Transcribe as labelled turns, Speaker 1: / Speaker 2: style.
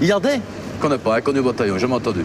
Speaker 1: Yardais
Speaker 2: Connais pas, hein, connu au bataillon, jamais entendu.